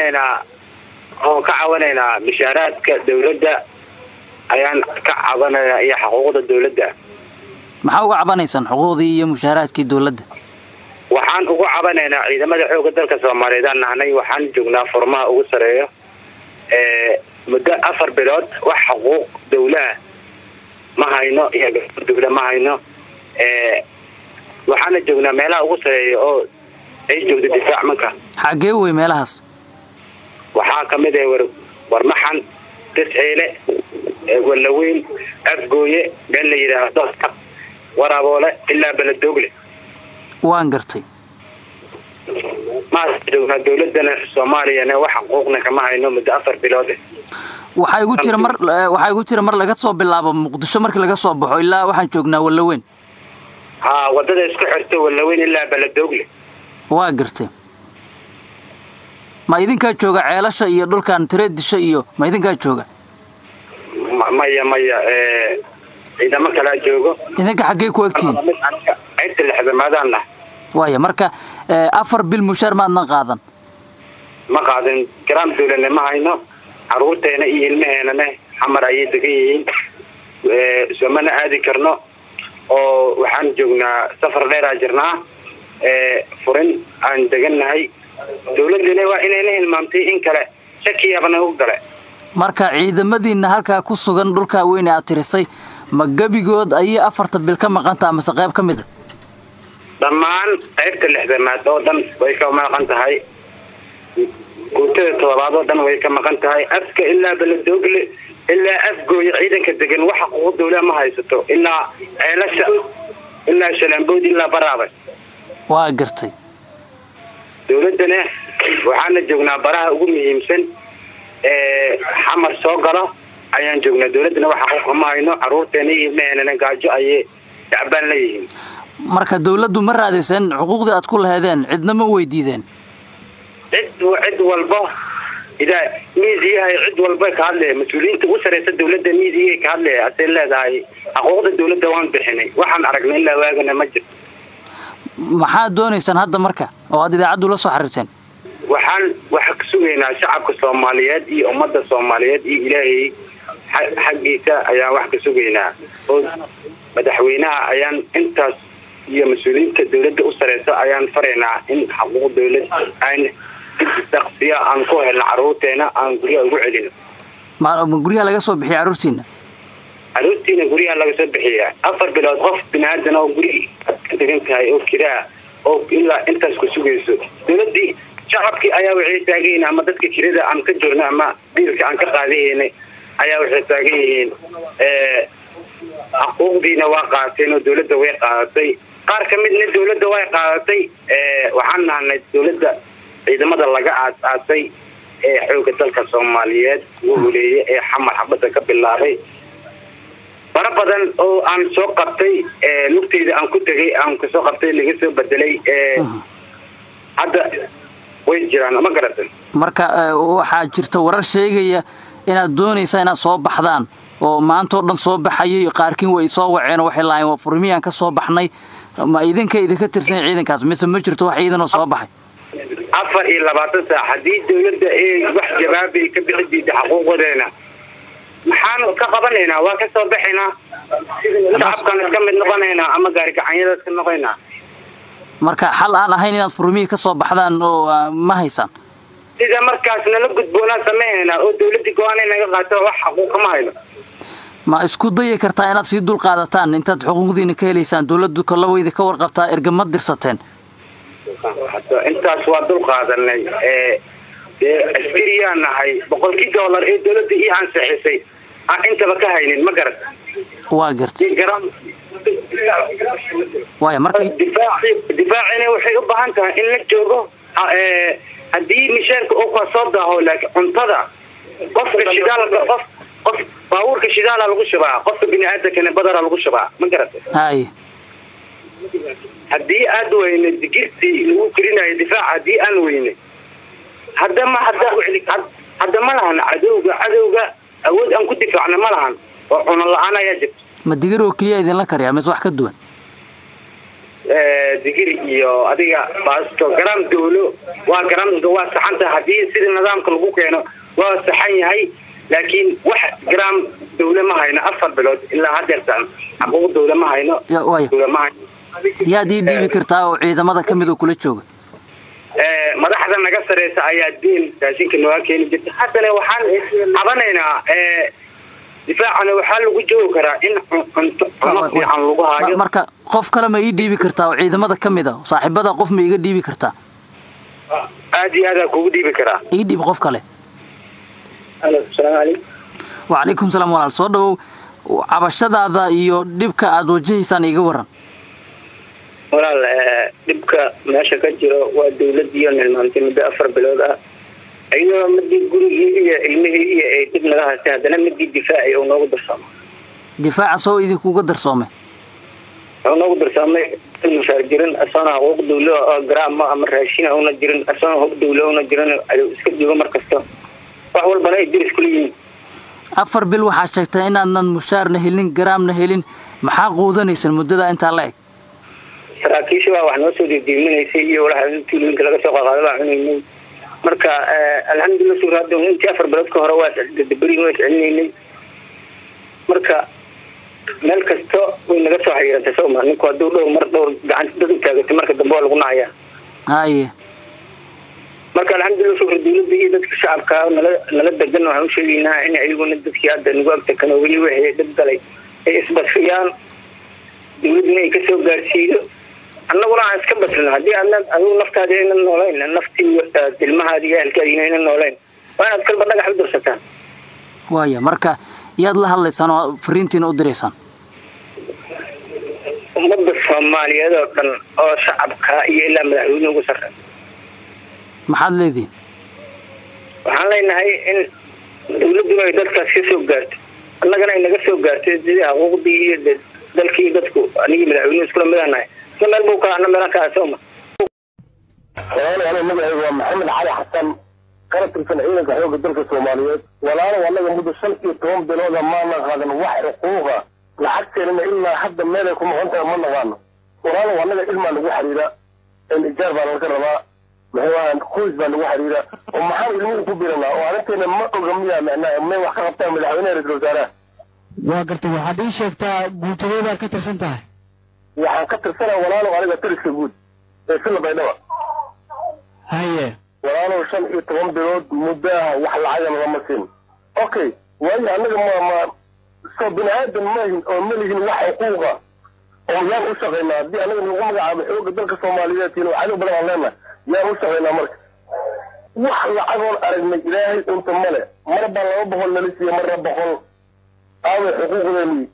cabanaynaa oon ka cabanaynaa mishaaraadka dawladda ayaan ka cabanaynaa iyo xuquuqda dawladda maxaa uga cabanaysaan xuquuqdii iyo mushaaraadkii dawladda waxaan ugu cabanaynaa ciidamada xooga dalka soomaaliyeed aan nahnay waxaan joognaa furmaha ugu sareeyo muddo afar bilood wax xuquuq dawlaha ma hayno iyo dawla ma hayno waxaana joognaa meelaha ugu sareeya oo ay joogto difaac manka. Xaggee wey meelahaas waxaa ka mid ah war warmaxan dasceele wallaweyn afgooye meel la yidhaahdo waraaboole ilaa beledoogle waan gartay. Maa joognaa dawladana soomaaliyana wax xuquuqna kama hayno muddo afar bilood waxaa igu jira mar waxaa igu jira mar laga soo bilaabo muqdisho markii laga soo baxo ilaa waxaan joognaa wallaweyn. Ha waddada isku xirto wallaweyn ilaa beledoogle waa gartay ma idinkaa jooga ceelasha iyo dhulkan tireedisha iyo ma idinkaa jooga? Maya maya ciidamo kalaa joogo. Idinka xaggee ku egtihiin qaybta lexdamaadaan waaya marka afar bil mushaar maadnan qaadan. Ma qaadin garaam dawladne ma hayno. Caruurteena iyo ilmaheenane xamar ayay degan yihiin. Soomana aadi karno. Oo waxaan joognaa safar dheeraa jirnaa. Furin aan degannahay dawladina waa inayna hilmaamtay in kale shakiyaabana u gale. Marka ciidamadiina halkaa ku sugan dhulkaa weyne aad tirisay ma gebigood ayay afarta bil ka maqantaha mase qayb ka mid a? Dhammaan qaybta lixdamaad oo dhan way ka maqan tahay. Guutada todobaad oo dhan way ka maqan tahay. Afka ilaa beledoogle ilaa afgooya ciidanka degan waxa xuquuq dawla ma haysato. Ilaa ceelasha ilaa shalaambood ilaa baraaba waa gartay dawladdana waxaana joognaa baraha ugu muhiimsan xamar soo galo ayaan joognaa dawladdana wax xuquuqa ma hayno caruurteena iyo ilmaheenana gaajo ayay dacbaan leeyihiin marka dawladdu ma raadiseen xuquuqdii aad ku laheedeen cidna ma weydiideen? Cid cid walba idaa miidiyahay cid walba ka hadlaya mas'uuliyiinta ugu sareysa dawladda miidiyay ka hadlaya asay leedahay xuquuqda dawladda waan bixinay. Waxaan aragnay ilaa waagana ma jirto maxaad doonaysaan hadda marka? Oo aad idaacaddu la soo xiriirteen? Waxaan waxa ka sugaynaa shacabka soomaaliyeed iyo ummadda soomaaliyeed iyo ilaahay xaggiisa ayaan wax ka sugaynaa. Oo madaxweynaha ayaan intaas iyo mas'uuliyiinta dawladda u sareysa ayaan faraynaa in xuquuq dawlad aan daksiya aan ku helno caruurteena aan guryaha ugu celino ma guryaha laga soo bixiya carruurtiina caruurtiina guryaha laga soo bixiya afar bilood qof bini-aadan oo guri ka degan tahay oo kiraa oo ilaa intaas ku sugayso. Dawladdii shacabkii ayaa waxay taagan yihiin ama dadka kirada aan ka joogno ama biilka aan ka qaadahaynay ayaa waxay taagan yihiin xuquuqdiina waa qaateen oo dawladda way qaadatay qaar ka midna dawladda way qaadatay waxaan nahanay dawladda ciidamada laga aas-aasay ee xooga dalka soomaaliyeed. Ugu horeeye ee xamar xabadda ka bilaabay fara badan oo aan soo qabtay lugteyda aan ku tegay aan ka soo qabtay laga soo bedelay hadda way jiraan ma garatan marka waxaa jirta warar sheegaya inaad doonaysaa inaad soo baxdaan oo maantao dhan soo baxayay qaarkiin way soo waceen waxay lahayn furmiyaan ka soo baxnay. Ma idinka idinka tirsan ciidankaas mise ma jirto wax ciidanoo soo baxay? Afar iyo labaatan saac haddii dawladda ee wax jawaabay ka bixi diida xuquuqadeena maxaan ka qabanaynaa waa ka soo baxaynaa shacabkaan iska mid noqonaynaa ama gaarigacanyada iska noqonaynaa marka xal aan ahayn inaad furmihii ka soo baxdaan oo ma haysaan. Sida markaas nala gudboonaa samaynaynaa oo dawladdii go'aanay naga qaato wax xaquuqa ma hayno. Ma isku dayi kartaa inaad sii dul qaadataan? Intaad xuquuqdiina ka helaysaan dawladdu kalaweyda ka warqabtaa ergama dirsateen? Intaas waa dul qaadanay dee askariyaan nahay boqolkii dollar ee dawladda ii ansixisay. Aan intaba ka haynin ma garat waa gartay. Difaacina waxay u baahan tahay in la joogo. Haddii mishaarka oo ka soo daaho laakiin cuntada qofka shidaalka qof qof baabuurka shidaala lagu shubaa qofka bini-aadankana badara lagu shubaa ma garata hay haddii aad weyne digirtii lagu gelinayo difaac haddii aan weyne hadda ma lahan cadowga cadowga awood aan ku difaacna ma lahan. Oo cuno la'aan ayaa jirta. Ma digir oo keliya idinla kariyaa mise wax ka duwan? Digiri iyo adiga baasto garaam dawlo waa garaam waa saxanta haddii sida nidaamka lagu keeno waa saxan yahay laakiin wax garaam dawle ma hayno afar bilood ilaa hadeertaan xaquuq dawle ma hayno yaad ii dhiibi kartaa oo ciidamada ka mid oo kula jooga madaxda naga sareysa ayaa diin raashinka nooga keeni jirta. Haddana waxaan cabanaynaa difaacana waxaa lagu joogi karaa in cunto cuno fiican lagu haayo. Marka qof kale ma ii dhiibi kartaa oo ciidamada ka mid a. Saaxiibada qof ma iga dhiibi kartaa. Aad iyo aadaa kugu dhiibi karaa. Ii dhiib qof kale. Wacalaykum salaam walaal. Soo dhawow cabashadaada iyo dhibka aada wajahaysaan iga waran walaal dhibka meesha ka jiro waa dawladiiyo nilmaantay muddo afar bilood ah. Iyadoo midii gurigii iyo ilmihii iyo ay dhib naga haystay haddana midii difaaci uu noogu darsoomay difaaca soo idinkuga darsoomay? Wuxuu noogu darsoomay mushaar jirin asoona xuquuq dawlo oo garaama ama raashina una jirin asoona hog dawlo una jirin iska joogo mar kasta. Wax walbana ay diris kula yihiin afar bil waxaa sheegtay inaadnan mushaarna helin garaamna helin maxaa quudanaysan muddada intaa la eg saraakiisha baa wax noo soo diidiiminaysay iyo walaxa tuulooyinka laga soo qaqaado baa cunaynay. Marka alxamdulillah suur hadda intii afar bilood ka hore waa dabarin waa celinaynay marka meel kasto way naga soo xayiirantay soma ninku hadduu dhowr mar dhowr gacanta dad u taagatay marka dambe waa lagu nacayaa. Haye marka alxamdulillah suur dawladda iyo dadka shacabka nala nala degan waxaan u sheegaynaa in ayaguna dadkii hadda nagu agtakan weli wixii dhib galay ay isbadfiyaan dawladuna ay ka soo gaarsiido annaguna aan iska baslino haddii aadna adigu naftaadi aynan noolayn naftii ilmahaadi iyo ahalkaadiina aynan noolayn waa inaad kalba dhagax u dirsataan waaya marka yaad la hadlaysaan oo fariintiina u diraysaan ummadda soomaaliyeed oo dhan oo shacabka iyo ilaa madaxweyne ugu sarreeya maxaad leedihin waxaan leenahay in dawladduna ay dadkaas ka soo gaarto annagana ay naga soo gaarto sidii xuquuqdii iyo dalkii dadku anigii madaxweyne iskula midaanahay isla meel buu meelaan kaa sooma walaalo aniga magacayga waa maxamed cali xasan kana tirsan ciidanka xoogga dalka soomaaliyeed walaalo annaga muddo shan iyo toban bilooda maana qaadan wax xuquuqa lacagteenana ilaa hadda meelay ku noqon tahay ma naqaano walaalo annaga ilmaa lagu xiriira ijaar baa laga rabaa muxuu ahaa qoys baa lagu xiriira oo maxaan ilmuhu ku biranaa oo arrinteena ma oga miyaa macnaa may wax ka qabtaan madaxweynaha ra'isul wasaaraha waa gartay waxaad ii sheegtaa guutadee baad ka tirsan tahay waxaan ka tirsanaa walaalo aniga tariska guud ee sila baydhaba. Haye. Walaalow shan iyo toban bilood muddaha wax lacagan lama siin. Okay waayo annaga ma ma soo bini aadan mahin oo ma lihin wax xuquuqa oo yaan u shaqaynaa haddii annaga nagu magacaabo xooga dalka soomaaliyeed tiin cadow badan aan leenahay yaan u shaqaynaa marka. Wax lacagoon aragnay ilaahay unta male mar baa laba boqol nala siiye marna boqol. Aaway xuquuqdeeni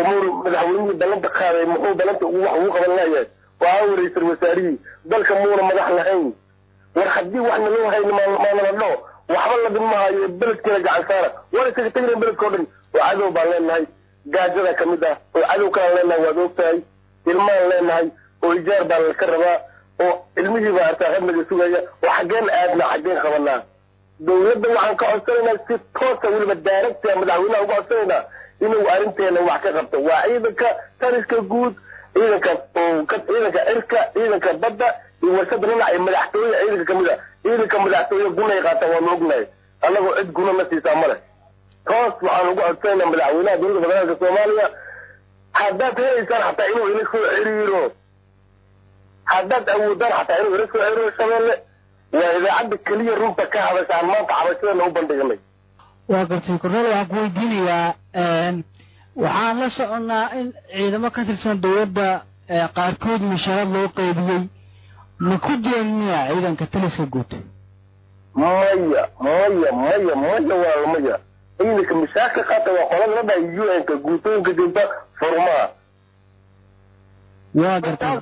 umur madaxweynihii ballanta qaaday muxuu ballanta ugu wax ugu qaban lahayahay waa ra'isul wasaarihii. Dalka muuna madax lahayn. War haddii wax naloo hayni maanala dhoo waxba ladin mahayo beledkeena gacan saara. Waan isaga tegna beledkao dhan oo cadow baan leenahay. Gaajada ka mid ah oo cadow kalaan leenahay waad ogtahay. Ilmaan leenahay oo ijaar baa laka rabaa oo ilmihii baa arsaaqad naga sugaya oo xaggeen aadnaa xaggeen qabanaa. Dawladda waxaan ka codsanaynaa si toosa weliba daaragta madaxweynaha uga codsanaynaa inuu arrinteena wax ka qabto. Waa ciidanka tariska guud ciidanka ciidanka cirka ciidanka badda iyo warshada dhinac iyo madaxtooye ciidanka ka mid a ciidanka madaxtooye gunay qaataan waanu ognahay annagoo cid guna na siisaa male toos waxaan ugu codsanaynaa madaxweynaha dowladda federaalka soomaaliya. Haddaad helaysaan xataa inuu ila soo xiriiro haddaad awoodaan xataa inuu ila soo xiriiro shabeelle waa idaacadda keliya runta ka hadashaan maanta cabashadeena u bandhiganay waa gartay korneel waxaan ku weydiinayaa waxaan la soconnaa in ciidamo ka tirsan dowladda qaarkood mushaarad loo qaybiyey. Ma ku jireen miya ciidanka taliska guud? Maya maya maya maya waa maya ciidanka mishaarka qaata waa qolada la dhahay un-ka guutooyinka joogta furmaha waa gartay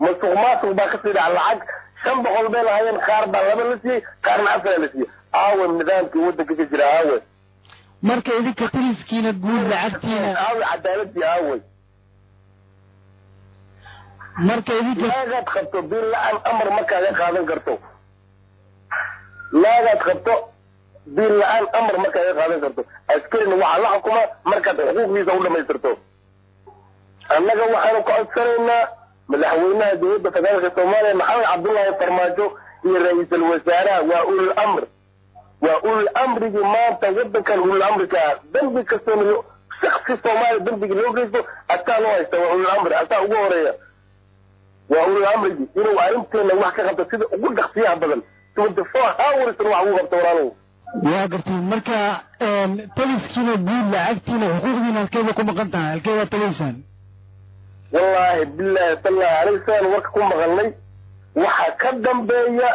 musuq maasuq baa ka sii dhacay. Lacag shan boqol bay lahaayeen qaar baa laba la siiyey qaarna afar la siiyey. Aawe nidaamkii waddanka ka jira aawe. Marka idinka taliskiina guud lacagtiina. Aawe cadaaladii aawe. Marka idinka naagaad qabto bil la'aan amar markaaga qaadan karto. Naagaad qabto bil la'aan amar markaaga qaadan karto. Askarina waxaa la xukuma markaad xuquuqdiisa u dhamaystirto annaga waxaanu ka codsanaynaa madaxweynaha dowladda federaalka soomaaliya maxamed cabdullaahi farmaajo iyo ra'iisul wasaaraha waa ulul amr waa ulul amrigii maanta wadankan ulul amrika ah dambi kastoona shaksi soomaaliya dambiga loo geysto asaa loo haysta waa ulul amri. Asaa ugu horreeya waa ulul amrigii inuu arrinteena wax ka qabto sida ugu dhaqsiyaha badan. Twenty four hoursna wax ugu qabto walaalow waa gartay. Marka taliskiina guud lacagtiina xuquuqdiina halkeeda ku maqan tahay? Halkee waa talaysaan wallaahi bilaahi tallahi aniga sidaan warka ku maqalnay. Waxaa ka dambeeya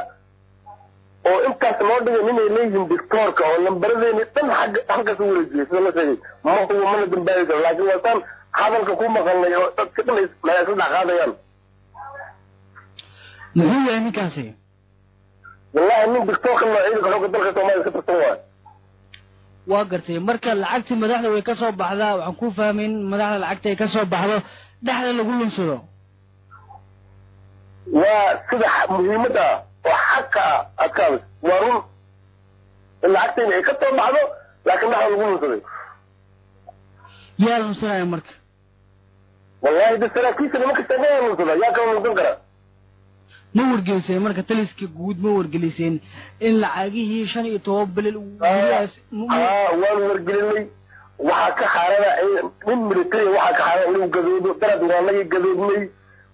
oo intaas loo dhigay inay leeyihiin dictoorka oo lambaradeenii dhan xagga halkaas u wareejiyay sida la sheegay. Ma hubo mana dambaabi karo laakiin waa saan hadalka ku maqalnay oo dadka dhan ay isla dhex qaadayaan. Muxuu yahay ninkaasi? Wallahi nin dictoorka loo ciidanka xooga dalka soomaaliya ka tirsan waay waa gartay. Marka lacagtii madaxda way ka soo baxdaa waxaan ku fahmay in madaxda lacagta ay ka soo baxdo dhexda lagu lunsado. Waa sida muhiimadda ah oo xaqa ah adkaabis waa run. In lacagtayna ay ka soo baxdo laakiin dhexda lagu lunsaday. Yaa lunsanaya marka? Wallahi de saraakiisha nimanka sheegaya lunsada yaa kala lunsan kara. Ma wargeliseen marka taliska guud ma wargeliseen in lacagihii shan iyo toban bilil gurigaas haa waan wargelinay waxaa ka xaarana nin military waxaa ka xaarana inuu gadoodo darad waanagii gadoodnay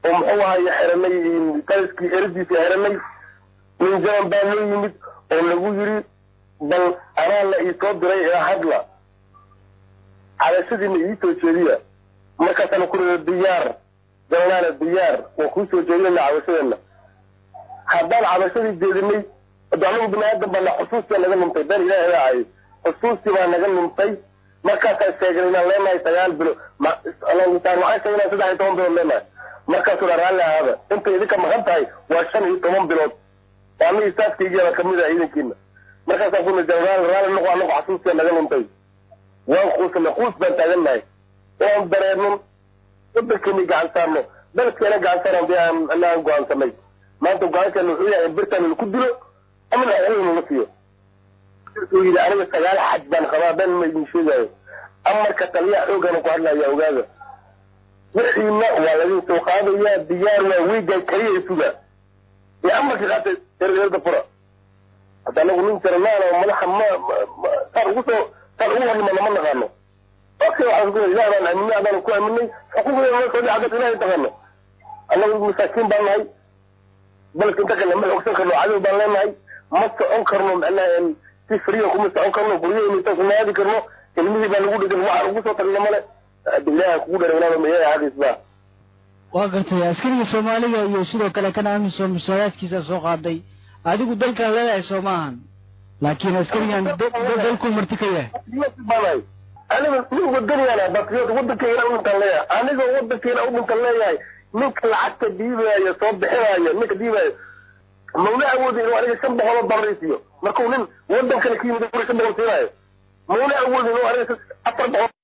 oo muxuu ahaye xiranay taliskii eradiisa xiranay nin jaban baa loo yimid oo lagu yiri bal anaa la iisoo diray ee hadla. Cadashadiina iisoo jeediya. Markaasaan ku rida diyaar galnaana diyaar waa kuu soo jeedinayna cadashadeena haddaan cadashadii jeedinay ado anagu bini aadan baa xusuustii naga nimtay been ilaahay ahay xusuustii baa naga nimtay markaasaan sheegnay inaan leenahay sagaal bilo waxaan sheegnay saddex iyo toban bilood leenahay markaasuu raalli ahaada intay idinka maqan tahay waa shan iyo toban bilood. Oo anagii saaskaygiiba ka mid ah ciidankiina markaasaan ku raalli noqo anagu xusuustii naga nimtay waan quusanay quus baan taagannahay waan dareemin wadankeeni gacan saarno dalkeena gacan saarno dee aan anaan go'aansanay maanta go'aankeena wuxuu yahay in birtaan laku dilo ama naxariin laga siiyo uu yidhi aniga sagaal xaj baan qabaa been ma idin sheegaayo. Amarka taliyaha xoogana ku hadlaya ogaada. Wixiina waa laydin soo qaadayaa diyaar waa wiigan kaliya suga ee amarka qaata ergeerda fura hadda anagu nin jaranaana oo madaxa ma saan ugu soo saan ugu hadlimana ma naqaano. Okay waxaan ku ilaah baan aaminay adaan ku aaminay xuquuqdeena soo dhici haddad ilaahay taqaano annagu masaakiin baan nahay. Balka inta kale ma xogsan karno cadow baan leenahay. Ma socon karno macnaha si friya kuma socon karno guryaheena intaan kuma aadi karno ilmihii baa lagu dhigan waxaan ugu soo tagna male. Ilaaha kugu dharagnaaba mayaha xagiis baa. Waa gartay askariga soomaaliga iyo sidoo kale kan amisom musaadaadkiisa soo qaaday. Adigu dalkan leedahay soo maahan. Laakiin askarigan dalku marti ka yahay. Aniga nin wadaniyana batriyood wadankeena u dhintan leeyahay. Aniga wadankeena u dhintan leeyahay. Ninka lacagta dhiibaayo soo bixinaayo ninka dhiibaayo mauna awoodi inuu aniga shan boqol oo dollar siiyo markuu nin wadan ka yimid guri shan boqol siinaayo mauna awoodi inuu aniga afar boqol